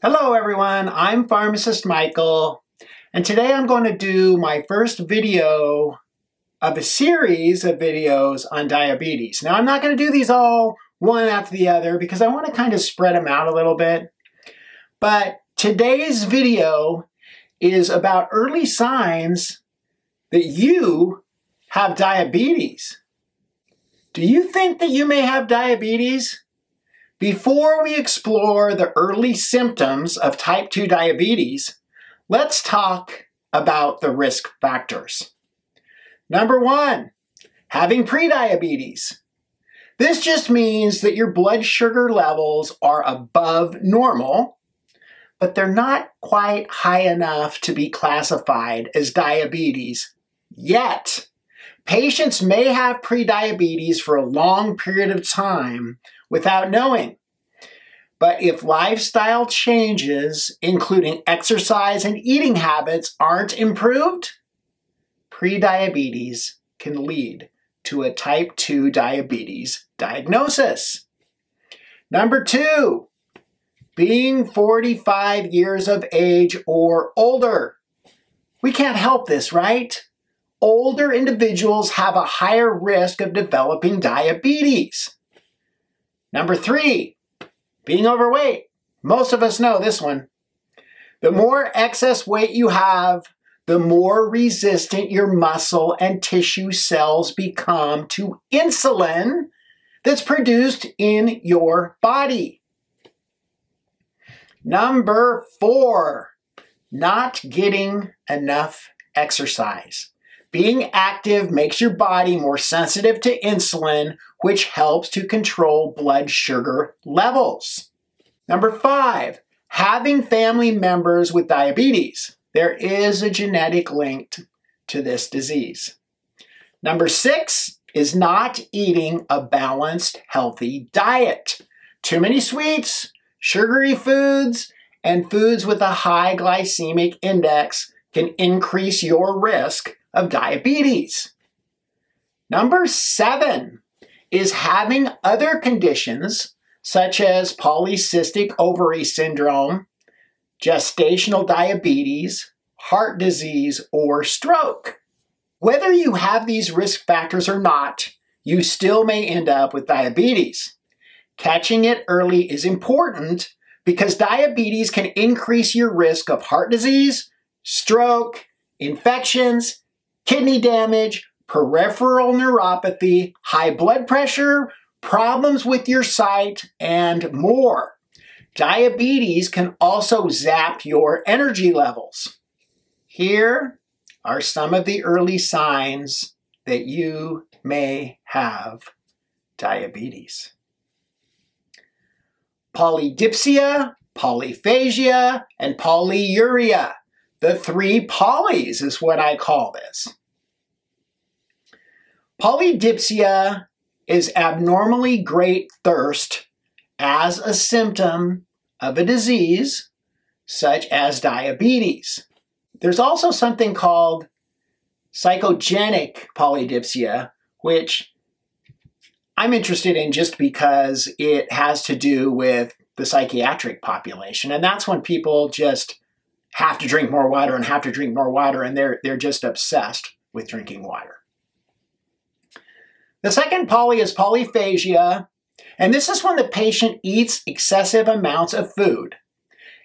Hello everyone, I'm Pharmacist Michael, and today I'm going to do my first video of a series of videos on diabetes. Now I'm not going to do these all one after the other because I want to kind of spread them out a little bit. But today's video is about early signs that you have diabetes. Do you think that you may have diabetes? Before we explore the early symptoms of type 2 diabetes, let's talk about the risk factors. Number one, having prediabetes. This just means that your blood sugar levels are above normal, but they're not quite high enough to be classified as diabetes yet. Patients may have prediabetes for a long period of time without knowing. But if lifestyle changes, including exercise and eating habits, aren't improved, prediabetes can lead to a type 2 diabetes diagnosis. Number two, being 45 years of age or older. We can't help this, right? Older individuals have a higher risk of developing diabetes. Number three, being overweight. Most of us know this one. The more excess weight you have, the more resistant your muscle and tissue cells become to insulin that's produced in your body. Number four, not getting enough exercise. Being active makes your body more sensitive to insulin, which helps to control blood sugar levels. Number five, having family members with diabetes. There is a genetic link to this disease. Number six is not eating a balanced, healthy diet. Too many sweets, sugary foods, and foods with a high glycemic index can increase your risk of diabetes. Number seven is having other conditions such as polycystic ovary syndrome, gestational diabetes, heart disease, or stroke. Whether you have these risk factors or not, you still may end up with diabetes. Catching it early is important because diabetes can increase your risk of heart disease, stroke, infections, kidney damage, peripheral neuropathy, high blood pressure, problems with your sight, and more. Diabetes can also zap your energy levels. Here are some of the early signs that you may have diabetes. Polydipsia, polyphagia, and polyuria. The three polys is what I call this. Polydipsia is abnormally great thirst as a symptom of a disease such as diabetes. There's also something called psychogenic polydipsia, which I'm interested in just because it has to do with the psychiatric population. And that's when people just have to drink more water and have to drink more water, and they're, they're just obsessed with drinking water. The second poly is polyphagia, and this is when the patient eats excessive amounts of food.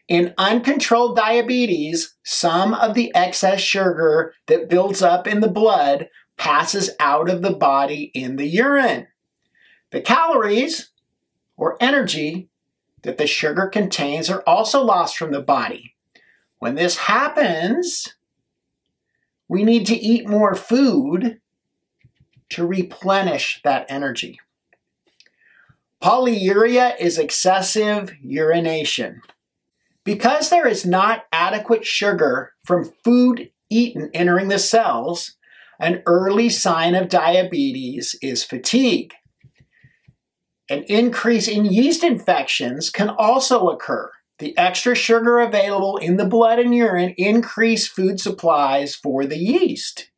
In uncontrolled diabetes, some of the excess sugar that builds up in the blood passes out of the body in the urine. The calories, or energy, that the sugar contains are also lost from the body. When this happens, we need to eat more food to replenish that energy. Polyuria is excessive urination. Because there is not adequate sugar from food eaten entering the cells, an early sign of diabetes is fatigue. An increase in yeast infections can also occur. The extra sugar available in the blood and urine increase food supplies for the yeast.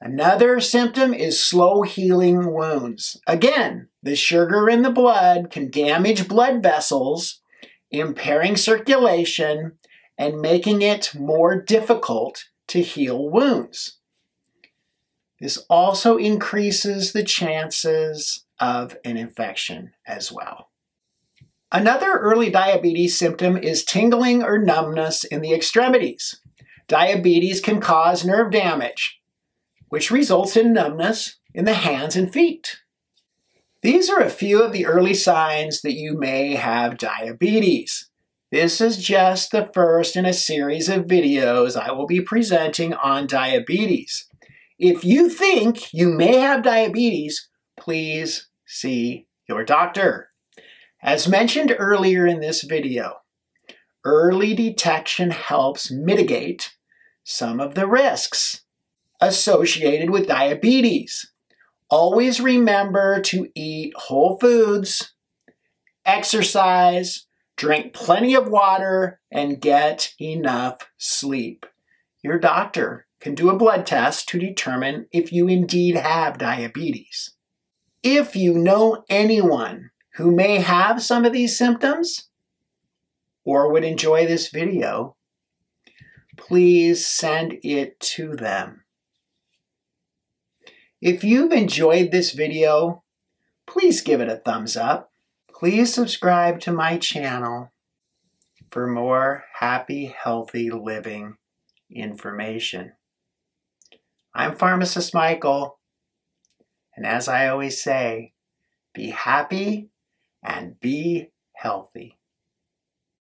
Another symptom is slow healing wounds. Again, the sugar in the blood can damage blood vessels, impairing circulation, and making it more difficult to heal wounds. This also increases the chances of an infection as well. Another early diabetes symptom is tingling or numbness in the extremities. Diabetes can cause nerve damage, which results in numbness in the hands and feet. These are a few of the early signs that you may have diabetes. This is just the first in a series of videos I will be presenting on diabetes. If you think you may have diabetes, please see your doctor. As mentioned earlier in this video, early detection helps mitigate some of the risks associated with diabetes. Always remember to eat whole foods, exercise, drink plenty of water, and get enough sleep. Your doctor can do a blood test to determine if you indeed have diabetes. If you know anyone who may have some of these symptoms or would enjoy this video, please send it to them. If you've enjoyed this video, please give it a thumbs up. Please subscribe to my channel for more happy, healthy living information. I'm Pharmacist Michael, and as I always say, be happy and be healthy.